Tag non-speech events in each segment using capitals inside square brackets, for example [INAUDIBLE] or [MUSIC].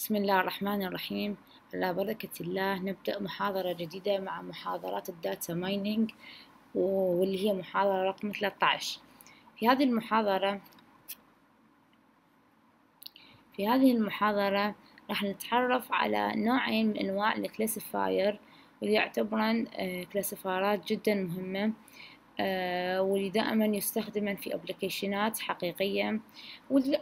بسم الله الرحمن الرحيم. على بركة الله نبدأ محاضرة جديدة مع محاضرات ال data mining واللي هي محاضرة رقم 13 في هذه المحاضرة في هذه المحاضرة راح نتعرف على نوعين من أنواع ال classifier واللي يعتبرن classifier ات جدا مهمة. آه، واللي دائما يستخدمن في application ات حقيقية. واللي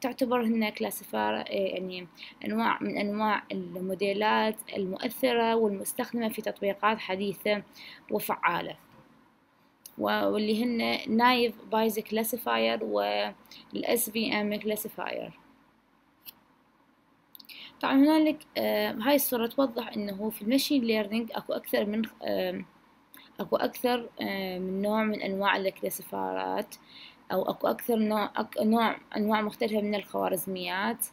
تعتبر هنا classifier آه، يعني أنواع من أنواع الموديلات المؤثرة والمستخدمة في تطبيقات حديثة وفعالة. واللي هن Naive Bayes classifier وال SVM classifier طبعا هنالك آه هاي الصورة توضح إنه في ال machine learning أكو أكثر من أكو أكثر آه، من نوع من أنواع ال classifier ات أو أكو أكثر نوع أك نوع أنواع مختلفة من الخوارزميات.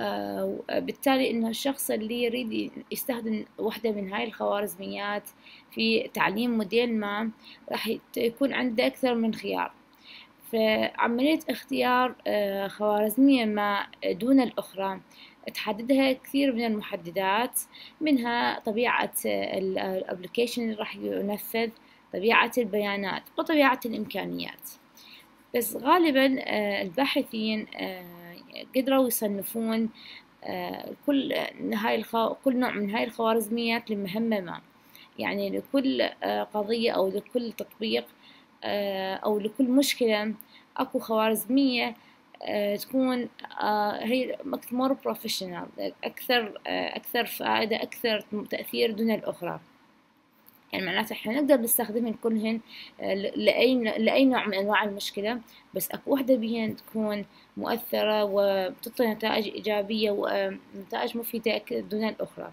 آه، بالتالي إنه الشخص اللي يريد يستخدم واحدة من هاي الخوارزميات في تعليم موديل ما راح يكون عنده أكثر من خيار. فعملية اختيار آه، خوارزمية ما دون الأخرى تحددها كثير من المحددات منها طبيعة الابلكيشن اللي راح ينفذ طبيعة البيانات وطبيعة الإمكانيات. بس غالبا آه، الباحثين آه، قدروا يصنفون آه، كل هاي الخو... كل نوع من هاي الخوارزميات لمهمة ما. يعني لكل قضية أو لكل تطبيق أو لكل مشكلة أكو خوارزمية تكون آه، هي more professional أكثر آه، أكثر فائدة أكثر تأثير دون الأخرى. يعني معناته إحنا نقدر نستخدمهن كلهن لأي لأي نوع من أنواع المشكلة بس أكو وحدة بهن تكون مؤثرة وبتعطي نتائج إيجابية ونتائج مفيدة دون الأخرى.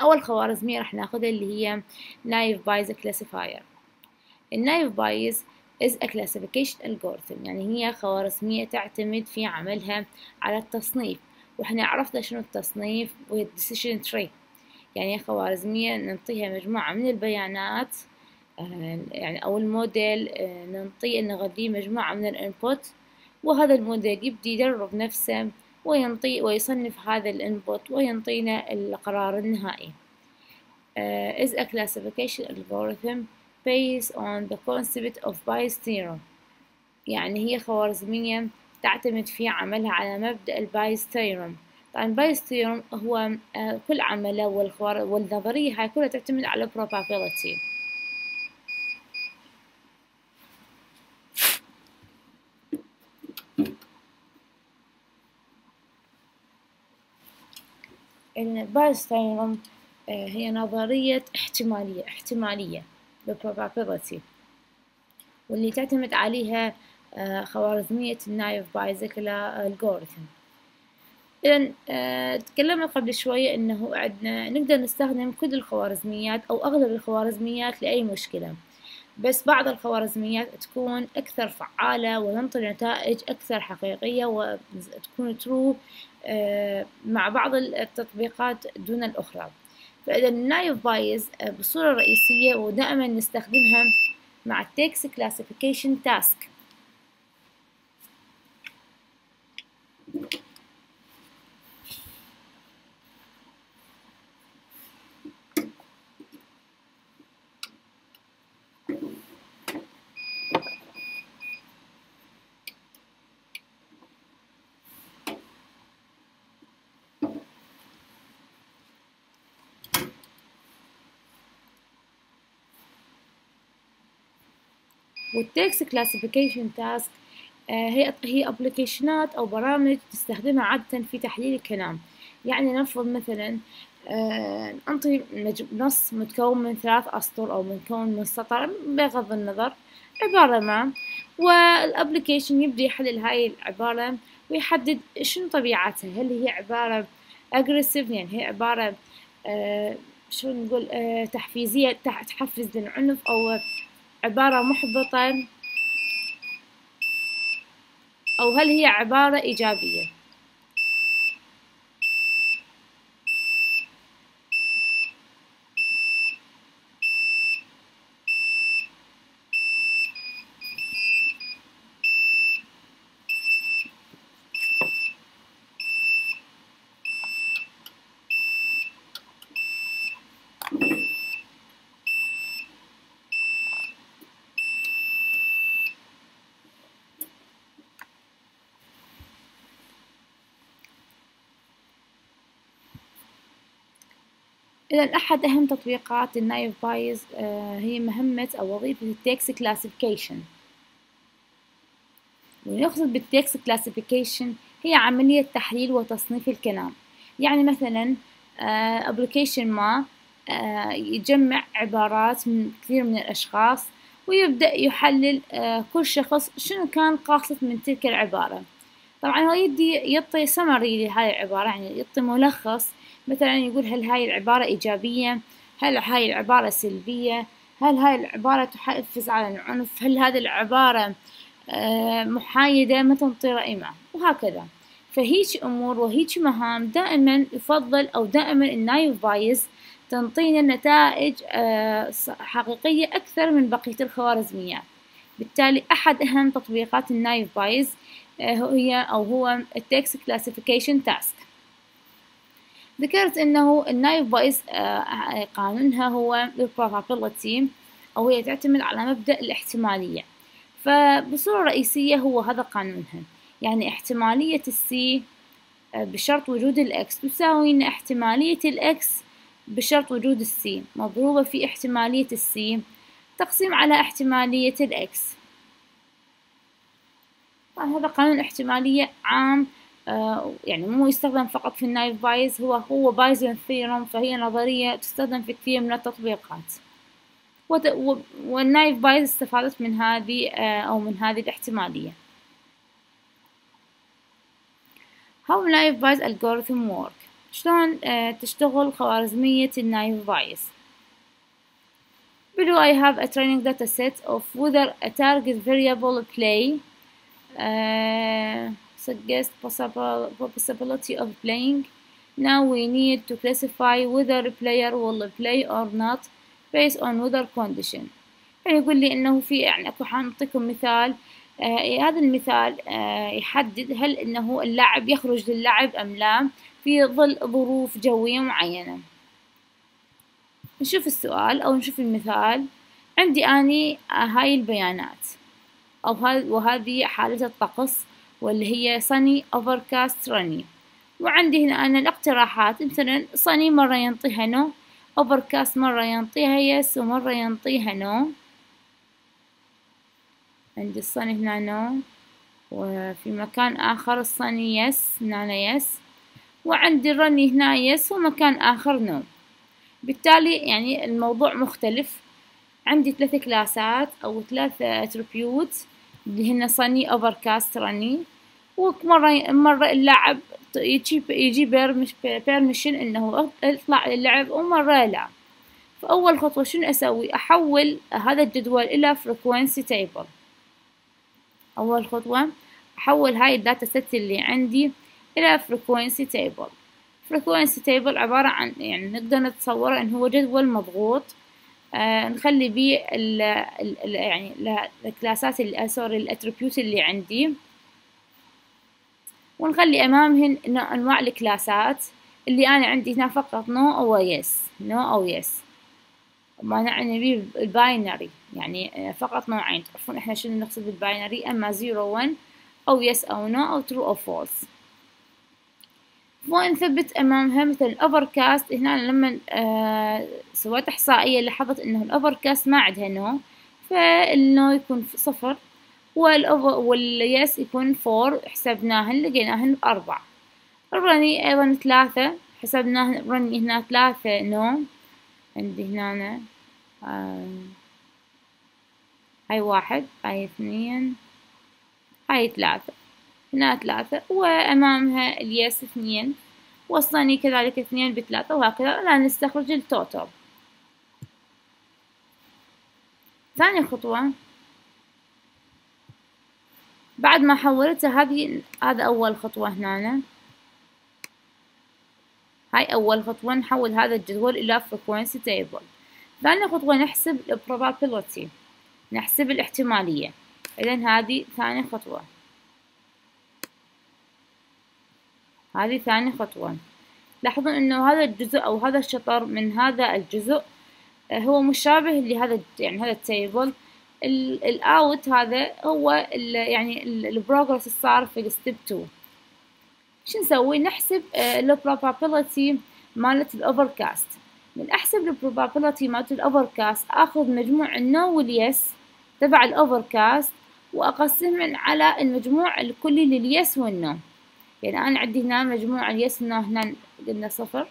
أول خوارزمية راح ناخدها اللي هي Naive Bayes classifier ال Naive Bayes is a classification algorithm يعني هي خوارزمية تعتمد في عملها على التصنيف. وإحنا عرفنا شنو التصنيف وهي decision tree. يعني خوارزمية نعطيها مجموعة من البيانات آه، يعني أو الموديل آه، نعطيه نغذيه مجموعة من ال input. وهذا الموديل يبدي يدرب نفسه وينطي ويصنف هذا ال input وينطينا القرار النهائي. Uh, is a classification algorithm based on the concept of Bayes theorem يعني هي خوارزمية تعتمد في عملها على مبدأ ال Bayes theorem طبعا Bayes theorem هو uh, كل عملة والنظرية هاي كلها تعتمد على probability. ال Bayes theorem آه، هي نظرية احتمالية احتمالية probability واللي تعتمد عليها آه، خوارزمية ال Naive Bayes algorithm إذا آه، تكلمنا قبل شوية إنه عندنا نقدر نستخدم كل الخوارزميات أو أغلب الخوارزميات لأي مشكلة. بس بعض الخوارزميات تكون أكثر فعالة وتنطي نتائج أكثر حقيقية وتكون آه، مع بعض التطبيقات دون الأخرى. فإذا ال Naive Bayes آه، بصورة رئيسية ودائما نستخدمها مع ال text classification task. وال text classification task هي هي application ات أو برامج تستخدمها عادة في تحليل الكلام. يعني نفرض مثلا آه انطي نص متكون من ثلاث أسطر أو متكون من سطر بغض النظر عبارة ما وال application يبدأ يحلل هاي العبارة ويحدد شنو طبيعتها. هل هي عبارة aggressive يعني هي عبارة آه شو نقول آه تحفيزية تحفز للعنف أو عبارة محبطة أو هل هي عبارة إيجابية؟ إذا أحد أهم تطبيقات ال Naive Bayes آه هي مهمة أو وظيفة ال text classification. ونقصد بال text classification هي عملية تحليل وتصنيف الكلام. يعني مثلا application ما آه يجمع عبارات من كثير من الأشخاص ويبدأ يحلل آه كل شخص شنو كان قاصد من تلك العبارة. طبعا هو يدي يعطي سمري لهاي العبارة يعني يعطي ملخص مثلا يقول هل هاي العبارة إيجابية؟ هل هاي العبارة سلبية؟ هل هاي العبارة تحفز على العنف؟ هل هذه العبارة آه محايدة؟ ما تنطي رأيمة وهكذا. فهيج أمور وهيج مهام دائما يفضل أو دائما ال Naive Bayes تنطينا نتائج آه حقيقية أكثر من بقية الخوارزميات. بالتالي أحد أهم تطبيقات ال Naive Bayes آه هي أو هو ال text classification task ذكرت أنه ال Naive Bayes آه قانونها هو ال probability أو هي تعتمد على مبدأ الاحتمالية. فبصورة رئيسية هو هذا قانونها. يعني احتمالية ال C بشرط وجود ال X تساوي إن احتمالية الإكس بشرط وجود السي مضروبة في احتمالية ال C تقسيم على احتمالية ال X طبعا هذا قانون احتمالية عام آه يعني مو يستخدم فقط في ال Naive Bayes هو هو Bayesian theorem فهي نظرية تستخدم في كثير من التطبيقات. وال Naive Bayes استفادت من هذه آه أو من هذه الاحتمالية. How Naive Bayes algorithm work شلون آه تشتغل خوارزمية ال Naive Bayes؟ Below I have a training data set of whether a target variable play uh, suggest possible possibility of playing. Now we need to classify whether player will play or not based on weather condition. يعني يقول لي إنه في يعني أكو حنعطيكم مثال. آه هذا المثال آه يحدد هل إنه اللاعب يخرج للعب أم لا في ظل ظروف جوية معينة. نشوف السؤال أو نشوف المثال. عندي أني هاي البيانات. هاي وهذه حالة الطقس. واللي هي sunny overcast rainy وعندي هنا أنا الاقتراحات. مثلا sunny مرة ينطيها no overcast مرة ينطيها yes ومرة ينطيها no عندي ال sunny هنا no وفي مكان آخر ال sunny yes هنا yes وعندي ال rainy هنا yes ومكان آخر no بالتالي يعني الموضوع مختلف. عندي ثلاثة كلاسات أو ثلاثة attribute اللي هن sunny overcast rainy ومرة مرة اللاعب يجي يجي permission إنه يطلع للعب ومرة لا. فأول خطوة شنو أسوي؟ أحول هذا الجدول إلى frequency table. أول خطوة أحول هاي ال data set اللي عندي إلى frequency table. frequency table عبارة عن يعني نقدر نتصوره إن هو جدول مضغوط. آه نخلي بيه ال ال يعني الكلاسات sorry ال attribute اللي عندي. ونخلي أمامهن أنواع الكلاسات. اللي أنا عندي هنا فقط no أو yes no أو yes ما نعني بيه ال binary. يعني فقط نوعين. تعرفون إحنا شنو نقصد بال binary؟ أما zero one أو yes أو no أو true أو false ونثبت أمامها مثل ال overcast هنا لما آه سويت إحصائية لاحظت إنه ال overcast ما عندها no فال no يكون صفر. وال yes يكون four حسبناهن لقيناهن بأربعة ال rainy أيضا ثلاثة حسبناهن rainy هنا ثلاثة no. عندي هنا آه هاي واحد هاي اثنين هاي ثلاثة. هنا ثلاثة وأمامها اليس اثنين. والصني كذلك اثنين بثلاثة وهكذا. لا نستخرج التوتال ثاني خطوة. بعد ما حولتها هذه هذا أول خطوة هنا هاي أول خطوة نحول هذا الجدول إلى frequency table. ثاني خطوة نحسب probability نحسب الاحتمالية. إذا هذه ثاني خطوة. هذه ثاني خطوة. لاحظون إنه هذا الجزء أو هذا الشطر من هذا الجزء هو مشابه لهذا يعني هذا ال table ال out هذا هو ال يعني ال progress الصار في ال step 2 شو نسوي؟ نحسب ال probability مالت ال overcast من أحسب ال probability مالت ال overcast أخذ مجموع ال no وال yes تبع ال overcast وأقسمهم على المجموع الكلي لل yes وال no يعني أنا عندي هنا مجموع ال yes وال no هنا قلنا صفر.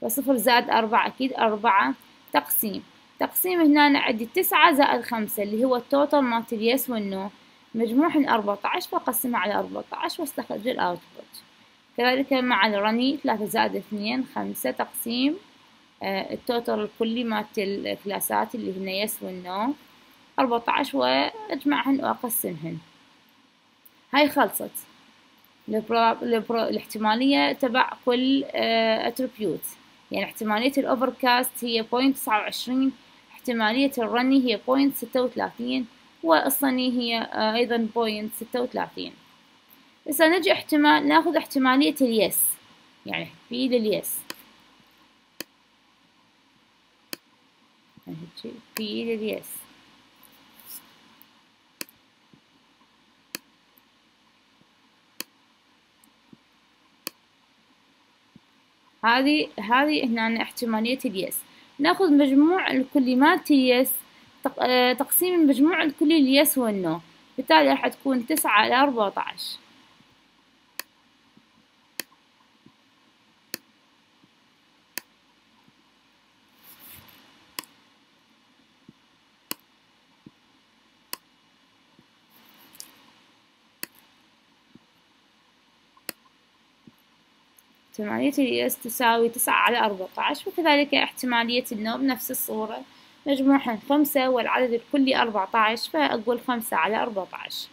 فصفر زائد أربعة أكيد أربعة تقسيم. تقسيم هنا عندي تسعة زائد خمسة اللي هو ال total مالت ال yes وال no مجموعهن أربعة عشر فأقسمها على أربعة عشر واستخرج ال output كذلك مع ال rainy ثلاثة زائد اثنين خمسة تقسيم آه ال total الكلي مالت الكلاسات اللي هن يس والنو أربعة عشر وأجمعهن وأقسمهن. هاي خلصت. الاحتمالية تبع كل attribute آه يعني احتمالية ال overcast هي point تسعة وعشرين احتمالية ال rainy هي point ستة وثلاثين وال sunny هي آه أيضا point ستة وثلاثين. هسه نجي احتمال نأخذ احتمالية اليس يعني في لليس في لليس هذه هذه هنا احتمالية اليس. ناخذ مجموع الكلمات اليس تقسيم المجموع الكلي اليس والنو بالتالي راح تكون تسعة على أربعة عشر. احتمالية الياس تساوي تسعة على أربعة عشر وكذلك احتمالية النوم بنفس الصورة مجموعهم خمسة والعدد الكلي أربعة عشر فأقول خمسة على أربعة عشر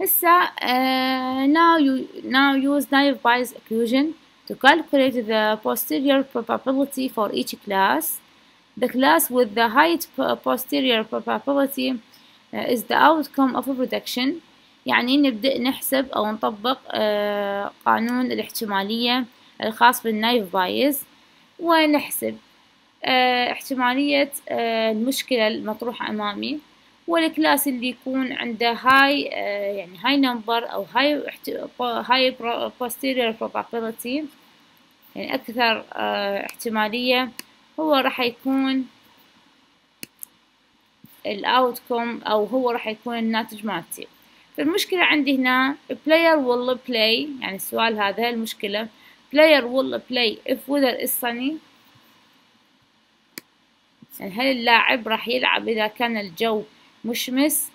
هسا uh, now you now use naive Bayes equation to calculate the posterior probability for each class. The class with the highest posterior probability uh, is the outcome of a prediction. يعني نبدأ نحسب أو نطبق آه قانون الاحتمالية الخاص بال Naive Bayes ونحسب آه احتمالية آه المشكلة المطروحة أمامي وال class اللي يكون عنده هاي يعني هاي number أو هاي هاي posterior probability يعني أكثر احتمالية هو راح يكون ال outcome أو هو راح يكون الناتج مالتي. فالمشكلة عندي هنا player will play يعني السؤال هذا المشكلة. player will play if weather is sunny. يعني هل اللاعب راح يلعب إذا كان الجو مشمس؟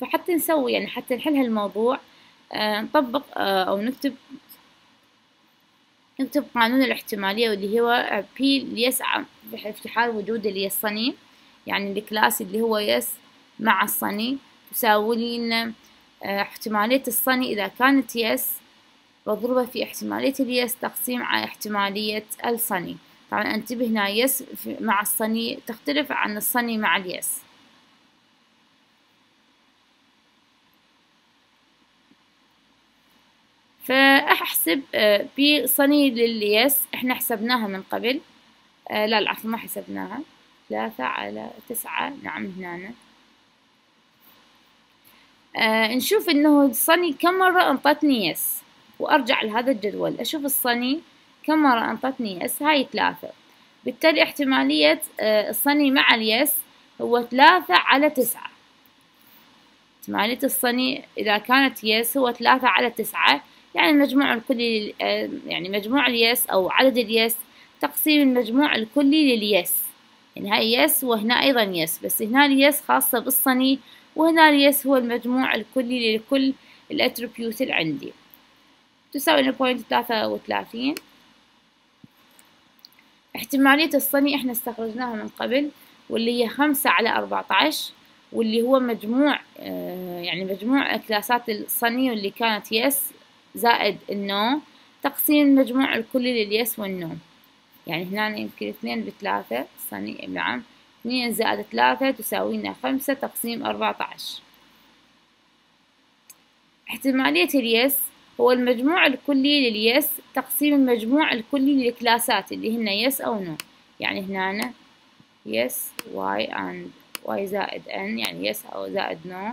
فحتى نسوي يعني حتى نحل هالموضوع آه نطبق آه أو نكتب نكتب قانون الاحتمالية واللي هو P yes على في حال وجود ال sunny يعني ال class اللي هو yes مع الصني تساوي لنا احتمالية الصني إذا كانت يس بضربها في احتمالية اليس تقسيم على احتمالية الصني. طبعا أنتبه هنا يس مع الصني تختلف عن الصني مع اليس. فأحسب بصني لليس إحنا حسبناها من قبل. لا العفو ما حسبناها. ثلاثة على تسعة نعم هنا. آه نشوف إنه ال sunny كم مرة أنطتني yes. وأرجع لهذا الجدول. أشوف ال sunny كم مرة أنطتني yes. هاي ثلاثة. بالتالي احتمالية آه ال sunny مع ال yes هو ثلاثة على تسعة. احتمالية ال sunny إذا كانت yes هو ثلاثة على تسعة. يعني المجموع الكلي آه يعني مجموع ال yes أو عدد ال yes تقسيم المجموع الكلي لل yes. يعني هاي yes وهنا أيضا yes بس هنا ال yes خاصة بال sunny وهنا ال yes هو المجموع الكلي لكل ال attribute اللي عندي. تساوي point ثلاثة وثلاثين. احتمالية ال sunny إحنا استخرجناها من قبل واللي هي خمسة على أربعة عشر واللي هو مجموع آه يعني مجموع كلاسات ال sunny واللي كانت yes زائد ال no. تقسيم المجموع الكلي لل yes وال no. يعني هنا يمكن اثنين بثلاثة sunny نعم اثنين زائد ثلاثة تساوي لنا خمسة تقسيم أربعة عشر. احتمالية ال yes هو المجموع الكلي لل yes تقسيم المجموع الكلي للكلاسات اللي هن yes أو no. يعني هنا yes Y and Y زائد N يعني yes أو زائد no.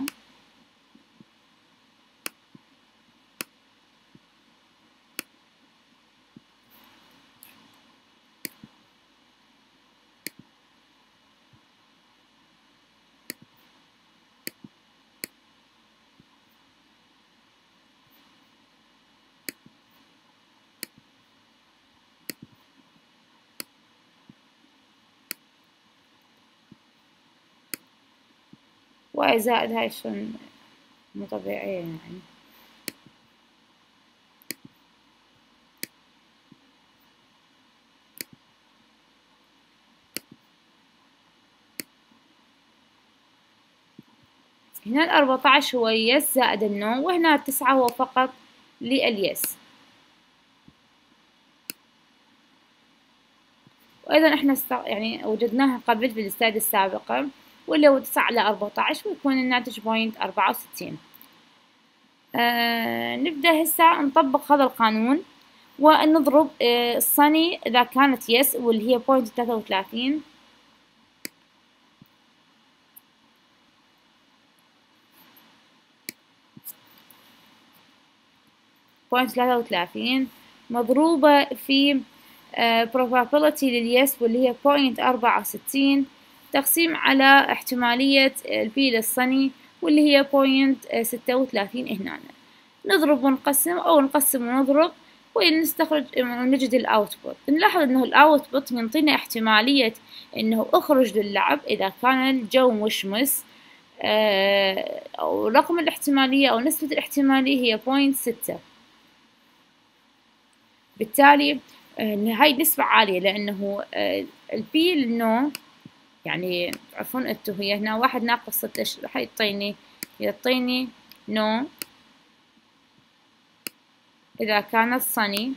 Y زائد هاي شلون مو طبيعية يعني. هنا الأربعتاعش هو yes زائد ال no وهنا التسعة هو فقط لل yes وأيضا إحنا يعني وجدناها قبل في ال slide السابقة هو تسعة على أربعتاعش ويكون الناتج point أربعة وستين. آه نبدأ هسه نطبق هذا القانون ونضرب آه ال sunny إذا كانت yes واللي هي point ثلاثة وثلاثين. point ثلاثة وثلاثين. مضروبة في uh, probability لل yes واللي هي point أربعة وستين. تقسيم على احتمالية ال P لل sunny واللي هي point ستة وثلاثين هنا. نضرب ونقسم أو نقسم ونضرب ونستخرج ونجد ال output نلاحظ أنه ال output ينطينا احتمالية أنه أخرج للعب إذا كان الجو مشمس. أه أو رقم الاحتمالية أو نسبة الاحتمالية هي point ستة. بالتالي هاي نسبة عالية لأنه ال P لل no يعني تعرفون أنتو هي هنا واحد ناقص ستة إيش راح يعطيني؟ يعطيني no. إذا كانت sunny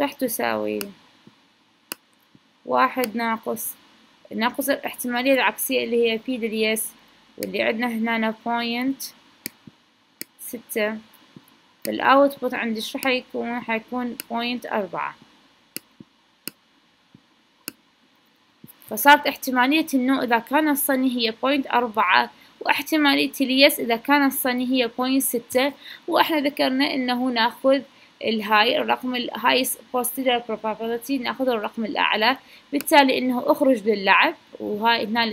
راح تساوي؟ واحد ناقص ناقص الاحتمالية العكسية اللي هي P لل yes واللي عندنا هنا point ستة. فال output عندي شو حيكون حيكون point أربعة. فصارت احتمالية ال no إذا كان ال sunny هي point أربعة واحتمالية ال yes إذا كان ال sunny هي point ستة وإحنا ذكرنا إنه نأخذ ال high الرقم ال high posterior probability نأخذ الرقم الأعلى. بالتالي إنه أخرج للعب وهاي هنا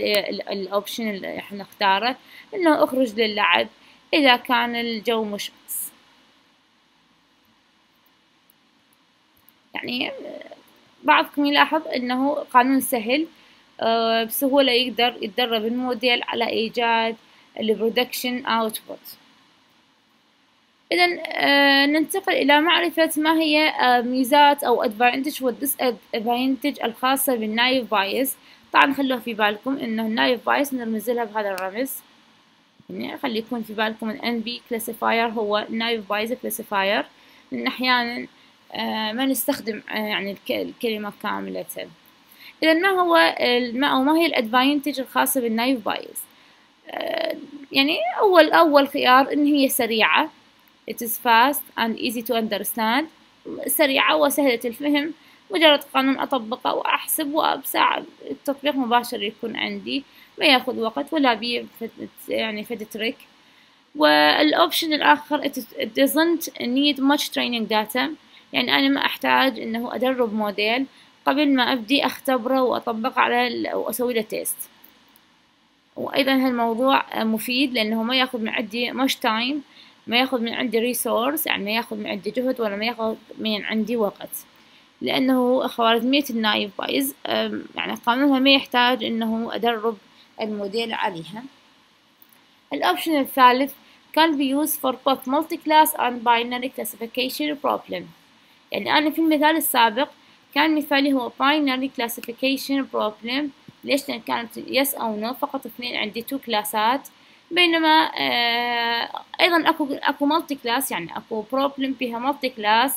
ال option اللي إحنا نختاره إنه أخرج للعب إذا كان الجو مشمس. يعني بعضكم يلاحظ إنه قانون سهل بسهولة يقدر يتدرب الموديل على إيجاد ال prediction output إذا آه ننتقل إلى معرفة ما هي آه ميزات أو advantage و disadvantage الخاصة بال Naive Bayes طبعا خلوها في بالكم إنه ال Naive Bayes نرمز لها بهذا الرمز. يعني خلي يكون في بالكم ال NB classifier هو Naive Bayes classifier. لأن أحيانا آه ما نستخدم يعني الكلمة كاملة. إذا ما هو ما أو ما هي ال advantage الخاصة بال Naive Bayes يعني أول أول خيار إن هي سريعة. It is fast and easy to understand. سريعة وسهلة الفهم. مجرد قانون أطبقه وأحسب وبساعة التطبيق مباشر يكون عندي. ما يأخذ وقت ولا بي يعني فد trick وال option الآخر it doesn't need much training data. يعني أنا ما أحتاج إنه أدرب موديل. قبل ما أبدي أختبره وأطبقه على وأسوي له test وأيضا هالموضوع مفيد لأنه ما يأخذ من عندي much time. ما ياخذ من عندي resource يعني ما ياخذ من عندي جهد ولا ما ياخذ من عندي وقت. لأنه خوارزمية ال Naive Bayes يعني قانونها ما يحتاج إنه أدرب الموديل عليها. ال option الثالث can be used for both multi-class and binary classification problem. يعني أنا في المثال السابق كان مثالي هو binary classification problem. ليش؟ لأن كانت yes أو no فقط اثنين عندي two كلاسات بينما آه أيضا أكو أكو multi-class يعني أكو problem فيها multi-class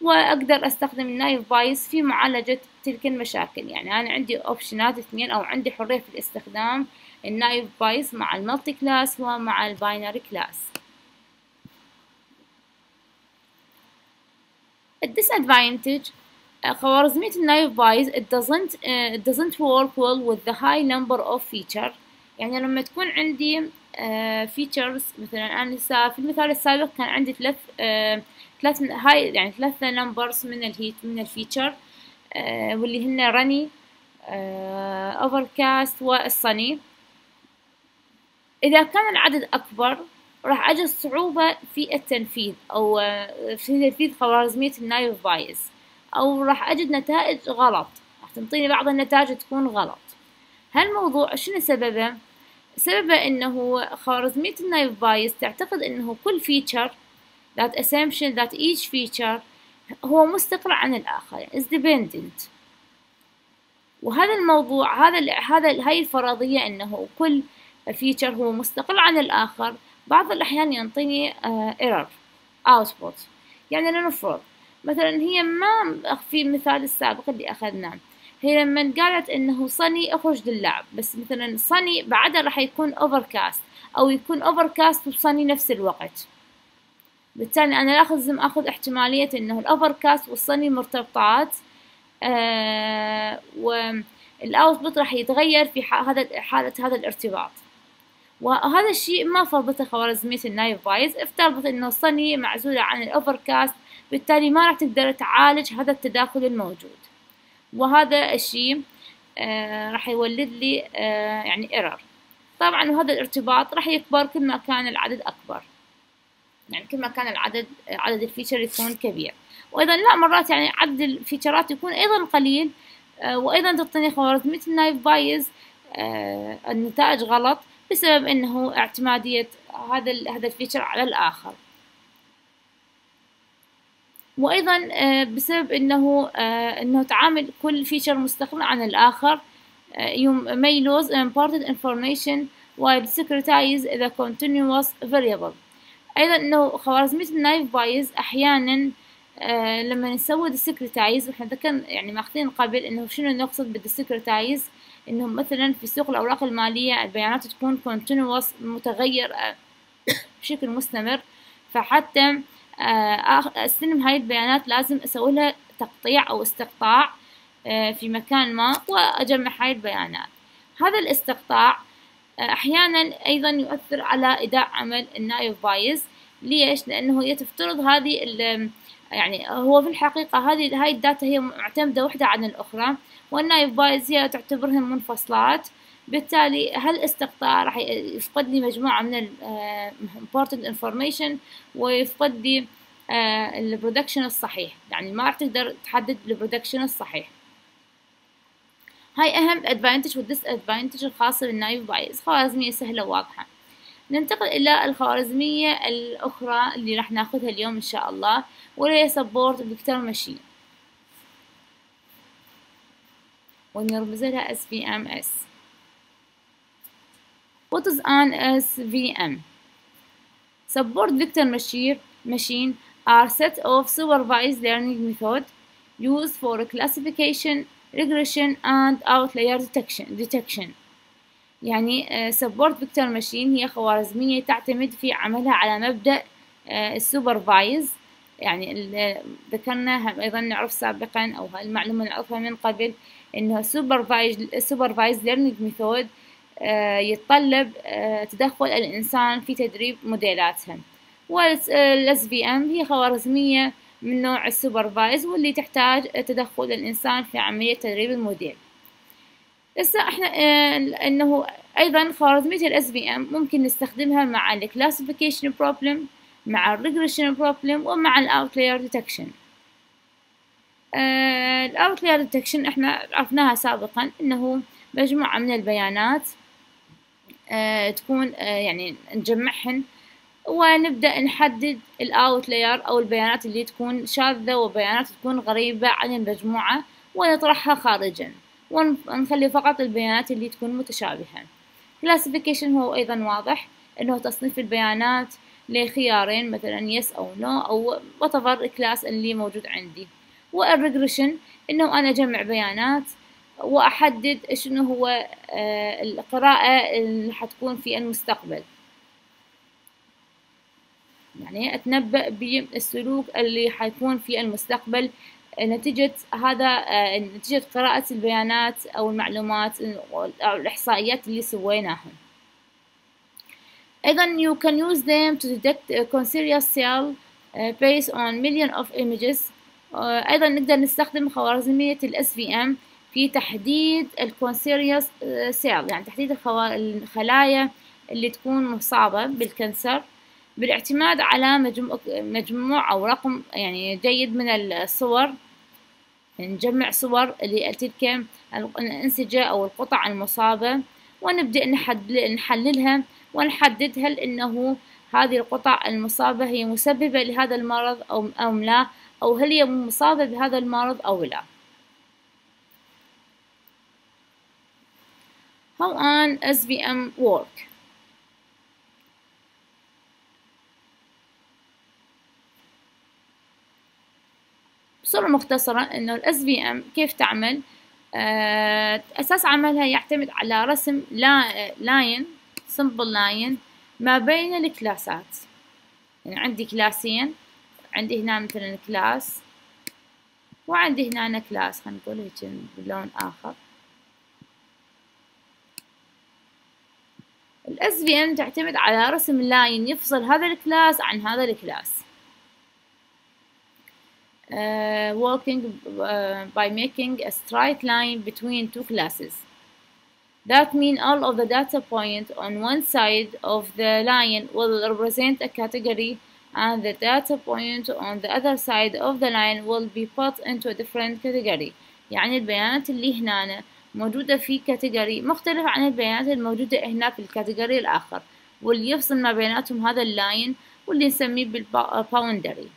وأقدر أستخدم ال Naive Bayes في معالجة تلك المشاكل. يعني أنا عندي option ات اثنين أو عندي حرية في الاستخدام النايف بايس مع المالتي كلاس ومع الباينري كلاس الديسادفانتج خوارزمية النايف بايس it doesn't uh, it doesn't work well with the high number of feature. يعني لما تكون عندي features uh, مثلا أنا لسه في المثال السابق كان عندي ثلاث uh, ثلاث هاي يعني ثلاثة numbers من الهيت من ال feature uh, واللي هن rainy overcast وال sunny إذا كان العدد أكبر راح أجد صعوبة في التنفيذ أو في تنفيذ خوارزمية ال naive Bayes أو راح أجد نتائج غلط. راح تنطيني بعض النتائج تكون غلط. هالموضوع شنو سببه؟ سببه إنه خوارزمية ال naive Bayes تعتقد إنه كل feature that assumption that each feature هو مستقل عن الآخر يعني is dependent. وهذا الموضوع هذا هذا هاي الفرضية إنه كل فيتشر هو مستقل عن الآخر بعض الأحيان ينطيني uh, error output. يعني لنفرض مثلا هي ما في المثال السابق اللي أخذناه. هي لما قالت إنه صني أخرج للعب بس مثلا صني بعدها راح يكون overcast أو يكون overcast وصني نفس الوقت. بالتالي أنا لازم أخذ احتمالية إنه ال overcast وال sunny مرتبطات. آه وال output راح يتغير في هذا حالة هذا الارتباط. وهذا الشيء ما فرضته خوارزمية ال naive Bayes. افترضت إنه ال sunny معزولة عن ال overcast بالتالي ما راح تقدر تعالج هذا التداخل الموجود. وهذا الشيء آه راح يولد لي آه يعني error طبعا وهذا الارتباط راح يكبر كل ما كان العدد أكبر. يعني كل ما كان العدد عدد ال feature يكون كبير. وأيضا لا مرات يعني عدد ال featureات يكون أيضا قليل آه، وأيضا تعطيني خوارزمية ال naive Bayes النتائج غلط بسبب إنه اعتمادية هذا هذا ال feature على الآخر. وأيضا آه، بسبب إنه إنه تعامل كل feature مستقل عن الآخر يوم may lose important information while discretize the continuous variable. أيضا إنه خوارزمية ال naive Bayes أحيانا آه لما نسوي ال discretize إحنا ذكرنا يعني ماخذين قبل إنه شنو نقصد بال discretize إنه مثلا في سوق الأوراق المالية البيانات تكون continuous متغير آه [COUGHS] بشكل مستمر. فحتى آه استلم هاي البيانات لازم أسوي لها تقطيع أو استقطاع آه في مكان ما وأجمع هاي البيانات. هذا الاستقطاع أحيانا أيضا يؤثر على إداء عمل ال naive Bayes. ليش؟ لأنه هي تفترض هذه يعني هو في الحقيقة هذه هاي ال data هي معتمدة واحدة عن الأخرى وال naive Bayes هي تعتبرهم منفصلات. بالتالي هالاستقطاع راح يفقد لي مجموعة من ال important information ويفقد لي ال prediction الصحيح. يعني ما راح تقدر تحدد ال prediction الصحيح. هاي أهم advantage و disadvantage الخاصة بال naive Bayes خوارزمية سهلة وواضحة. ننتقل إلى الخوارزمية الأخرى اللي راح ناخذها اليوم إن شاء الله وهي support vector machine ونرمز لها SVMs What is an SVM? Support vector machine, are set of supervised learning method used for classification regression and outlier detection. يعني uh, support vector machine هي خوارزمية تعتمد في عملها على مبدأ uh, يعني ذكرنا أيضا نعرف سابقا أو المعلومة نعرفها من قبل إنه ال supervised ال supervised learning method يتطلب uh, تدخل الإنسان في تدريب موديلاتها وال SVM هي خوارزمية من نوع ال supervised واللي تحتاج تدخل الإنسان في عملية تدريب الموديل. هسه إحنا إنه أيضا خوارزمية ال SVM ممكن نستخدمها مع ال classification problem مع ال regression problem ومع ال outlier detection ال outlier detection إحنا عرفناها سابقا إنه مجموعة من البيانات تكون آه يعني نجمعهن ونبدأ نحدد الأوتلاير أو البيانات اللي تكون شاذة وبيانات تكون غريبة عن المجموعة ونطرحها خارجا ونخلي فقط البيانات اللي تكون متشابهة. Classification هو أيضا واضح أنه تصنيف البيانات لخيارين مثلا yes أو no أو whatever الكلاس اللي موجود عندي. والريجريشن أنه أنا أجمع بيانات وأحدد شنو هو القراءة اللي حتكون في المستقبل. يعني أتنبأ بالسلوك اللي حيكون في المستقبل نتيجة هذا نتيجة قراءة البيانات أو المعلومات أو الإحصائيات اللي سويناها أيضا you can use them to detect a cell based on million of images. أيضا نقدر نستخدم خوارزمية ال SVM في تحديد ال cancerous cell. يعني تحديد الخلايا اللي تكون مصابة بال cancer بالاعتماد على مجموع, أو رقم يعني جيد من الصور. نجمع صور لتلك الأنسجة أو القطع المصابة ونبدأ نحللها ونحدد هل إنه هذه القطع المصابة هي مسببة لهذا المرض أو أو لا أو هل هي مصابة بهذا المرض أو لا. An SVM work. بصورة مختصرة إنه ال SVM كيف تعمل؟ آه، أساس عملها يعتمد على رسم line simple line ما بين ال classات. يعني عندي classين عندي هنا مثلا class وعندي هنا class خلينا نقول هيك بلون آخر. ال SVM تعتمد على رسم line يفصل هذا ال class عن هذا ال class uh, working uh, by making a straight line between two classes That means all of the data point on one side of the line will represent a category and the data point on the other side of the line will be put into a different category يعني البيانات اللي هنا موجودة في category مختلف عن البيانات الموجودة هنا في ال category الآخر واللي يفصل ما بيناتهم هذا ال line واللي نسميه بال boundary.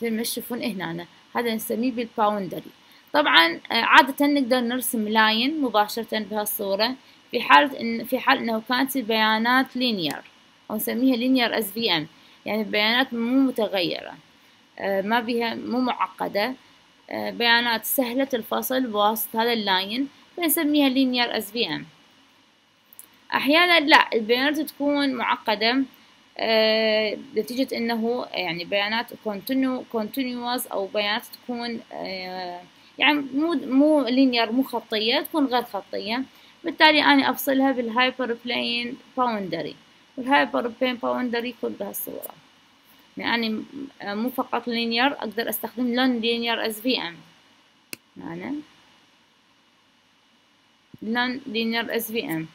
زي ما تشوفون هنا هذا نسميه بال boundary. طبعا آه، عادة نقدر نرسم line مباشرة بهالصورة في حالة إن في حال إنه كانت البيانات linear أو نسميها linear SVM يعني البيانات مو متغيرة آه، ما بها مو معقدة. بيانات سهلة الفصل بواسطة هذا ال line فنسميها SVM أحيانا لا البيانات تكون معقدة نتيجة إنه يعني بيانات continu continuous أو بيانات تكون يعني مو مو linear مو خطية تكون غير خطية. بالتالي أنا أفصلها بال hyperplane boundary وال hyperplane boundary يكون بهالصورة يعني أنا مو فقط linear أقدر أستخدم linear SVM معنا؟ linear SVM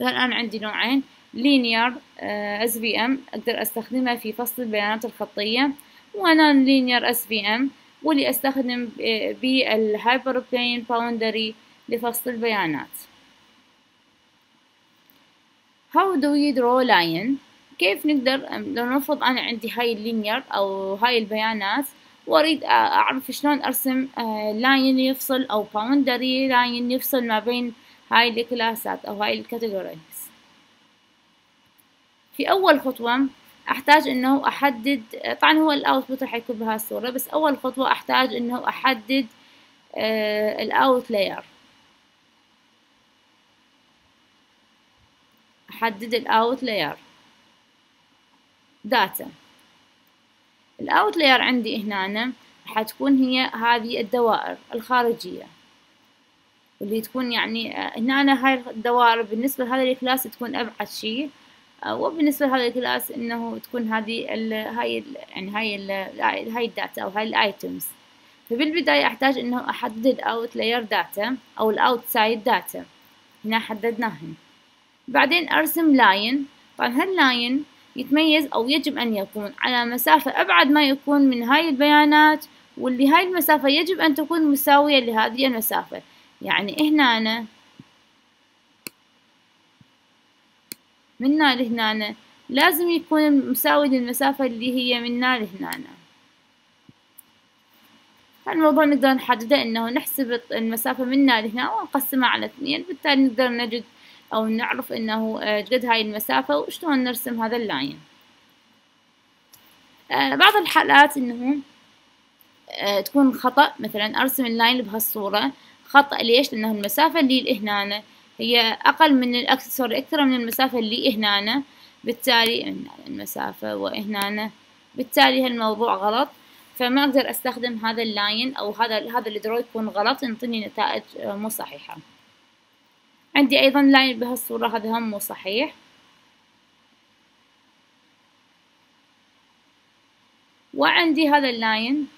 الآن عندي نوعين SVM أقدر أستخدمها في فصل البيانات الخطية و non SVM واللي أستخدم بال hyperplane boundary لفصل البيانات. How do we draw line? كيف نقدر لو نفرض أنا عندي هاي ال linear أو هاي البيانات وأريد أعرف شلون أرسم line يفصل أو boundary line يفصل ما بين هاي ال classات أو هاي ال categories في أول خطوة أحتاج إنه أحدد طبعا هو ال output راح يكون بهالصورة بس أول خطوة أحتاج إنه أحدد آه ال outlier أحدد ال outlier data ال outlier عندي هنا راح تكون هي هذه الدوائر الخارجية واللي تكون يعني آه، هنا هاي الدوائر بالنسبة لهذا ال class تكون أبعد شيء وبالنسبة لهذا ال class إنه تكون هذه ال هاي ال يعني هاي ال هاي ال data أو هاي ال items فبالبداية أحتاج إنه أحدد ال outlier data أو ال outside data هنا حددناهن بعدين أرسم line طبعا هال line يتميز أو يجب أن يكون. على مسافة أبعد ما يكون من هاي البيانات واللي هاي المسافة يجب أن تكون مساوية لهذه المسافة. يعني هنا أنا من هنا لهنا لازم يكون مساوي للمسافة اللي هي من هنا لهنا الموضوع نقدر نحدده إنه نحسب المسافة من هنا لهنا ونقسمها على اثنين بالتالي نقدر نجد أو نعرف آه، قد هاي المسافة وشلون نرسم هذا اللاين. آه، بعض الحالات إنه آه، تكون خطأ. مثلا أرسم ال line بهالصورة. خطأ ليش؟ لأنه المسافة اللي هنا هي أقل من sorry أكثر من المسافة اللي هنا بالتالي المسافة وهنا بالتالي هالموضوع غلط. فما أقدر أستخدم هذا ال line أو هذا هذا ال draw يكون غلط. ينطيني نتائج مو صحيحة. عندي أيضا line بهالصورة هذا هم مو صحيح. وعندي هذا ال line.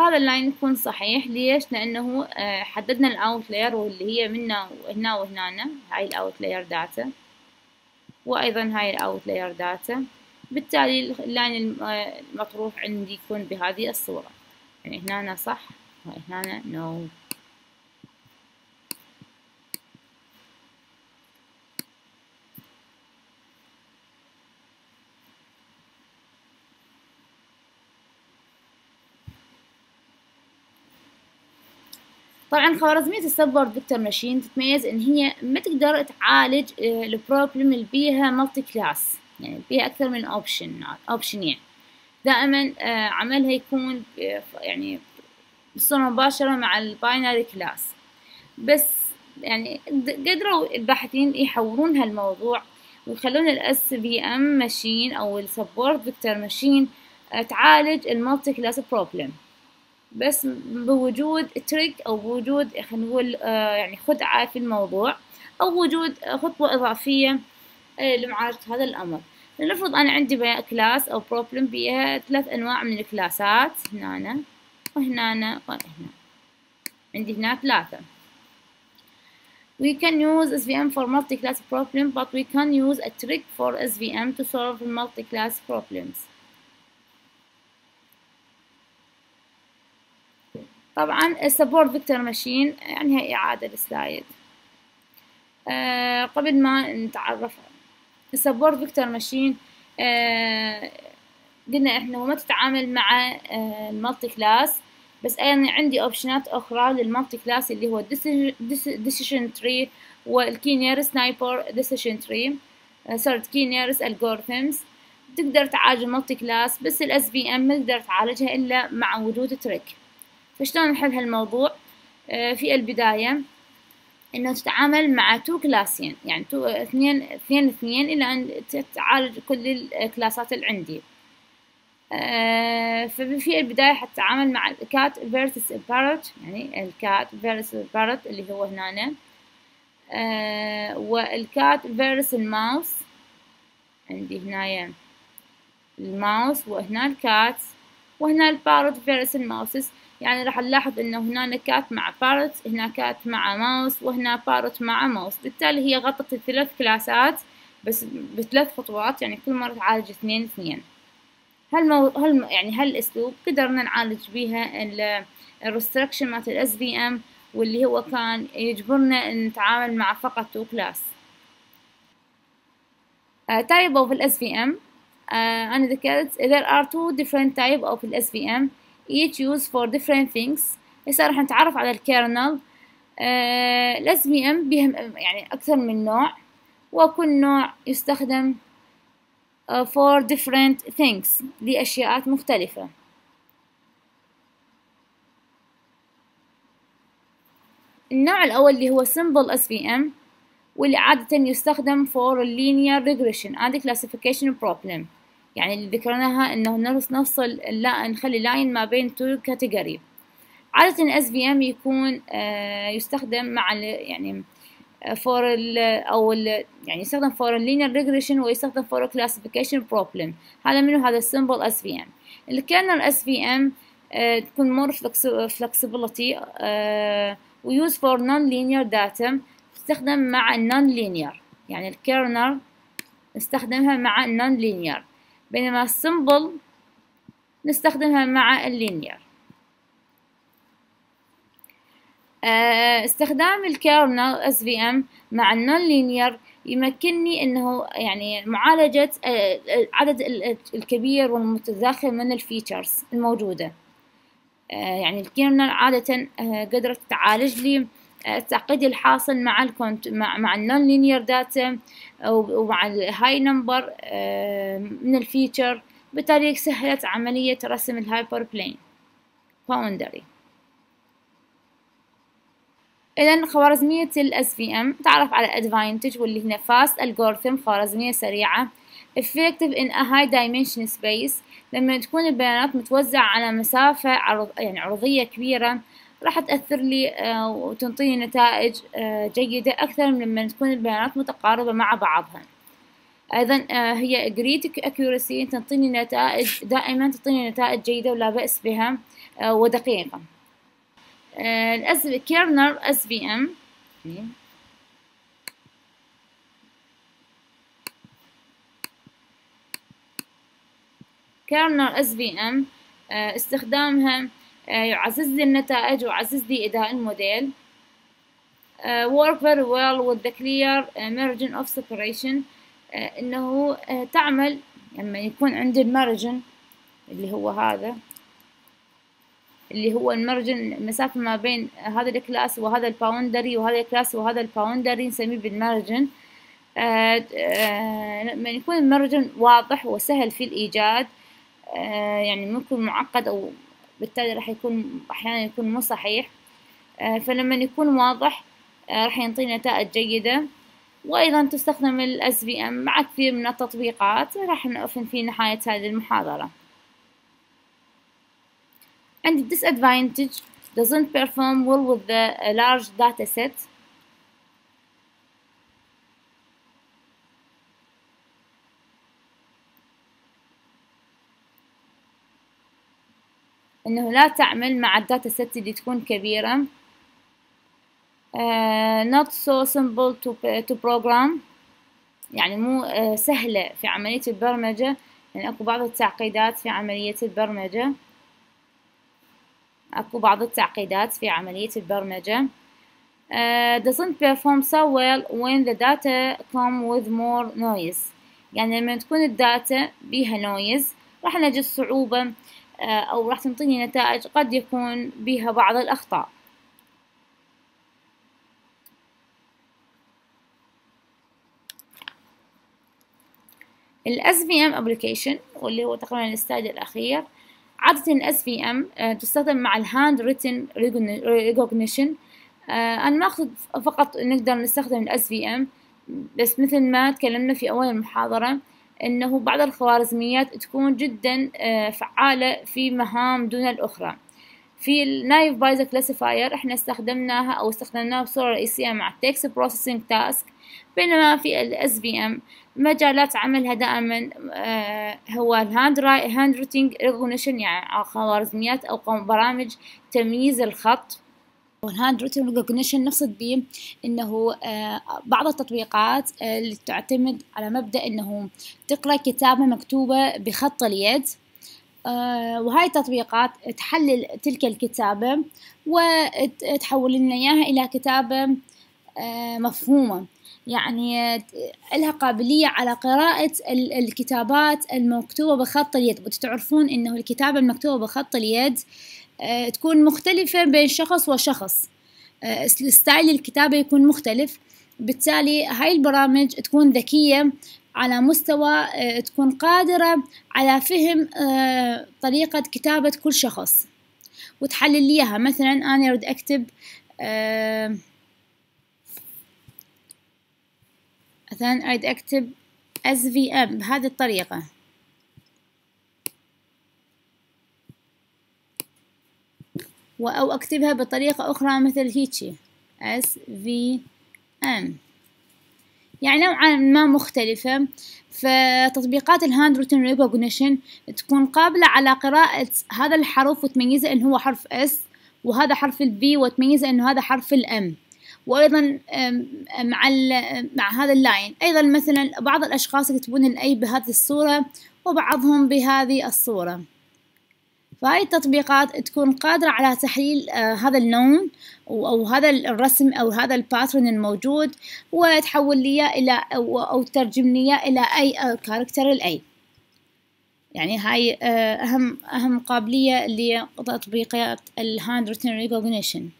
هذا ال line يكون صحيح. ليش؟ لأنه آه، حددنا ال outlier واللي هي منا هنا وهنا هاي ال outlier data وأيضا هاي ال outlier data بالتالي ال line آه، المطروح عندي يكون بهذه الصورة. يعني هنا صح وهنا no no. طبعا خوارزمية ال support vector machine تتميز إن هي ما تقدر تعالج آه، ال problem اللي بيها multi-class يعني بيها أكثر من option optionين دائما آه، عملها يكون يعني بصورة مباشرة مع ال binary class بس يعني قدروا الباحثين يحورون هالموضوع ويخلون ال SVM machine أو ال support vector machine تعالج ال multi-class problem بس بوجود trick أو بوجود خلينا نقول آه، يعني خدعة في الموضوع أو وجود خطوة إضافية آه، لمعالجة هذا الأمر. لنفرض أنا عندي class أو problem فيها ثلاث أنواع من ال classات هنا وهنا وهنا. عندي هنا ثلاثة. We can use SVM for multi-class problem, but we can use a trick for SVM to solve multi-class problems. طبعا. ال support vector machine يعني هي إعادة ال slide آه قبل ما نتعرف. ال support vector machine قلنا إحنا ما تتعامل مع آه ال multi-class بس أنا عندي optionات أخرى لل multi-class اللي هو decision tree وال K-nearest neighbor decision tree. صارت K-nearest algorithms. تقدر تعالج ال multi-class بس ال SVM ما تقدر تعالجها إلا مع وجود trick فشلون نحل هالموضوع؟ آه، في البداية إنه تتعامل مع two classين يعني two اثنين اثنين اثنين إلى أن تعالج كل ال classات اللي عندي. آه، ففي البداية حتتعامل مع ال cat versus ال bird يعني ال cat versus ال bird اللي هو هنا. وال cat versus ال mouse عندي هنا الماوس وهنا الكات وهنا البارت فيرس الماوسز يعني راح نلاحظ إنه هنا cat مع bird هنا cat مع ماوس وهنا bird مع ماوس. بالتالي هي غطت الثلاث classات بس بثلاث خطوات يعني كل مرة تعالج اثنين اثنين. هالمو... هل يعني هالاسلوب قدرنا نعالج بيها ال restriction مالت ال SVM واللي هو كان يجبرنا نتعامل مع فقط two class type of ال SVM أنا ذكرت there are two different type of SVM each used for different things. هسه راح نتعرف على ال kernel. آه ال SVM بهم يعني أكثر من نوع. وكل نوع يستخدم uh, for different things لأشياء مختلفة. النوع الأول اللي هو simple SVM واللي عادة يستخدم for linear regression هذه classification problem. يعني اللي ذكرناها إنه نفصل لا نخلي line ما بين two category عادة ال SVM يكون آه يستخدم مع يعني for ال أو ال يعني يستخدم for ال linear regression ويستخدم for classification problem هذا منه هذا ال simple SVM ال kernel SVM تكون more flexibility و use for non linear data تستخدم مع ال non linear يعني ال kernel نستخدمها مع ال non linear بينما ال simple نستخدمها مع ال linear. آه، استخدام ال kernel SVM مع ال non linear يمكنني إنه يعني معالجة آه، العدد الكبير والمتداخل من ال features الموجودة. آه، يعني ال kernel عادة قدرت تعالج لي التعقيد الحاصل مع ال count مع مع ال non linear data ومع ال high number من ال feature. بالتالي سهلت عملية رسم ال hyperplane boundary إذا خوارزمية ال SVM تعرف على advantage واللي هنا fast algorithm خوارزمية سريعة. effective in a high dimension space. لما تكون البيانات متوزعة على مسافة عرض يعني عرضية كبيرة راح تأثر لي آه، وتنطيني نتائج آه، جيدة أكثر من لما تكون البيانات متقاربة مع بعضها. أيضا آه، هي great accuracy تعطيني نتائج دائما تعطيني نتائج جيدة ولا بأس بها ودقيقة. الأس كيرنر أس في إم. kernel SVM استخدامها يعزز لي النتائج ويعزز لي أداء ال model. work very well with the clear margin of separation. إنه تعمل لما يكون عندي ال margin اللي هو هذا اللي هو ال margin المسافة ما بين هذا ال class وهذا ال boundary وهذا ال class وهذا ال boundary نسميه بال margin. لما يكون المارجن واضح وسهل في الإيجاد يعني ممكن معقد أو بالتالي راح يكون أحيانا يكون مو صحيح. فلما يكون واضح راح ينطي نتائج جيدة. وأيضا تستخدم ال SVM مع كثير من التطبيقات. راح نقف في نهاية هذه المحاضرة. عندي disadvantage. Doesn't perform well with the large data set إنه لا تعمل مع ال data set اللي تكون كبيرة. uh, not so simple to, to program. يعني مو uh, سهلة في عملية البرمجة. يعني أكو بعض التعقيدات في عملية البرمجة. أكو بعض التعقيدات في عملية البرمجة. uh, doesn't perform so well when the data come with more noise. يعني لما تكون ال data بيها noise راح نجد صعوبة أو راح تنطيني نتائج قد يكون بها بعض الأخطاء. ال SVM application واللي هو تقريبا الستايل الأخير عادة ال SVM تستخدم مع ال hand written recognition. أنا ما أقصد فقط نقدر نستخدم ال SVM بس مثل ما تكلمنا في أول المحاضرة إنه بعض الخوارزميات تكون جدا فعالة في مهام دون الأخرى. في ال Naive Bayes classifier إحنا استخدمناها أو استخدمناها بصورة رئيسية مع ال text processing task بينما في ال SVM مجالات عملها دائما هو ال hand handwritten recognition يعني خوارزميات أو برامج تمييز الخط. وال handwritten recognition نقصد به إنه بعض التطبيقات اللي تعتمد على مبدأ إنه تقرأ كتابة مكتوبة بخط اليد. وهاي التطبيقات تحلل تلك الكتابة وتحول لنا إياها إلى كتابة مفهومة. يعني لها قابلية على قراءة الكتابات المكتوبة بخط اليد. وتعرفون إنه الكتابة المكتوبة بخط اليد تكون مختلفة بين شخص وشخص. ستايل الكتابة يكون مختلف. بالتالي هاي البرامج تكون ذكية على مستوى تكون قادرة على فهم طريقة كتابة كل شخص. وتحلل لي إياها. مثلا أنا أريد أكتب مثلا أريد أكتب SVM بهذه الطريقة. أو أكتبها بطريقة أخرى مثل هيجي S V M. يعني نوعا ما مختلفة. فتطبيقات ال handwritten recognition تكون قابلة على قراءة هذا الحرف وتميزه إنه هو حرف S وهذا حرف ال V وتميزه إنه هذا حرف ال M. وأيضا مع مع هذا ال line. أيضا مثلا بعض الأشخاص يكتبون ال A بهذه الصورة وبعضهم بهذه الصورة. فهاي التطبيقات تكون قادرة على تحليل آه هذا اللون أو هذا الرسم أو هذا ال pattern الموجود وتحول لي إلى أو, أو ترجم لي إلى أي character ال A يعني هاي آه أهم أهم قابلية لتطبيقات ال hand written recognition.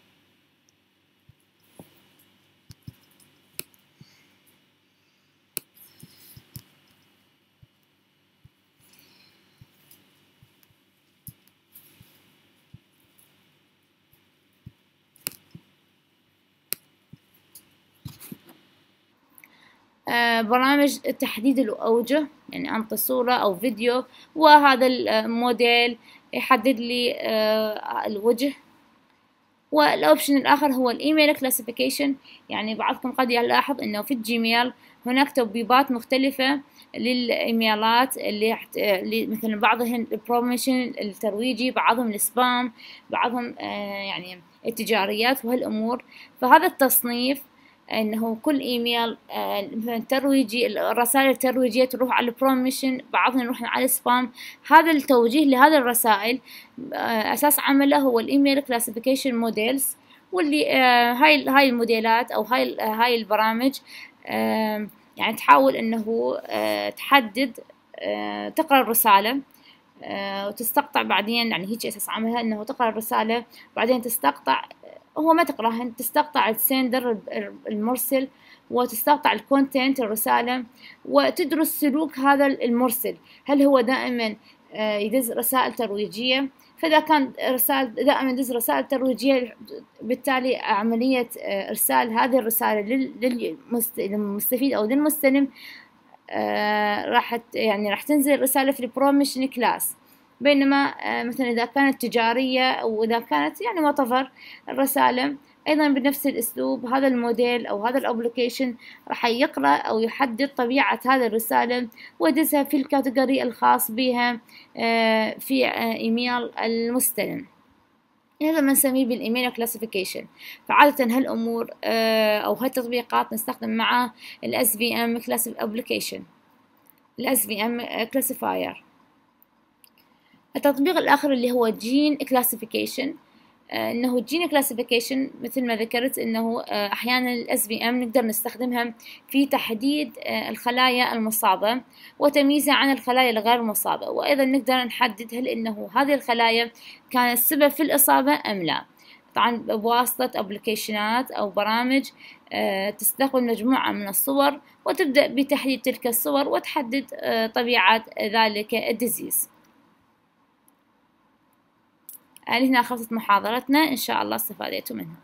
برامج تحديد الأوجه يعني أنطي صورة أو فيديو وهذا الموديل يحدد لي الوجه وال option الآخر هو ال email classification يعني بعضكم قد يلاحظ أنه في الجيميل هناك تطبيقات مختلفة للإيميلات اللي. اللي مثلا بعضهم ال promotion الترويجي بعضهم ال spam بعضهم آه يعني التجاريات وهالأمور فهذا التصنيف إنه كل إيميل آه مثلا ترويجي الرسائل الترويجية تروح على ال promotion بعضهم يروح على ال spam. هذا التوجيه لهذه الرسائل آه أساس عمله هو ال email classification models واللي آه هاي هاي الموديلات أو هاي هاي البرامج يعني تحاول إنه تحدد تقرأ الرسالة وتستقطع بعدين يعني هيك أساس عملها إنه تقرأ الرسالة بعدين تستقطع هو ما تقراها تستقطع ال sender المرسل وتستقطع ال content الرسالة وتدرس سلوك هذا المرسل. هل هو دائما يدز رسائل ترويجية؟ فإذا كان رسائل دائما يدز رسائل ترويجية بالتالي عملية إرسال هذه الرسالة للمستفيد أو للمستلم راح يعني راح تنزل رسالة في ال promotion class بينما مثلا إذا كانت تجارية أو إذا كانت يعني وطفر الرسالة أيضا بنفس الأسلوب هذا الموديل أو هذا ال application راح يقرأ أو يحدد طبيعة هذه الرسالة ويدزها في ال category الخاص بها في إيميل المستلم. هذا ما نسميه بال email classification فعادة هالأمور أو هالتطبيقات نستخدم معه ال SVM Application ال SVM Classifier. التطبيق الآخر اللي هو gene classification آه إنه ال gene classification مثل ما ذكرت إنه آه أحيانا ال SVM نقدر نستخدمها في تحديد آه الخلايا المصابة وتمييزها عن الخلايا الغير مصابة. وأيضا نقدر نحدد هل إنه هذه الخلايا كانت سبب في الإصابة أم لا. طبعا بواسطة application ات أو برامج تستخدم مجموعة من الصور وتبدأ بتحديد تلك الصور وتحدد طبيعة ذلك الديزيز. هنا خلصت محاضرتنا إن شاء الله استفاديتوا منها.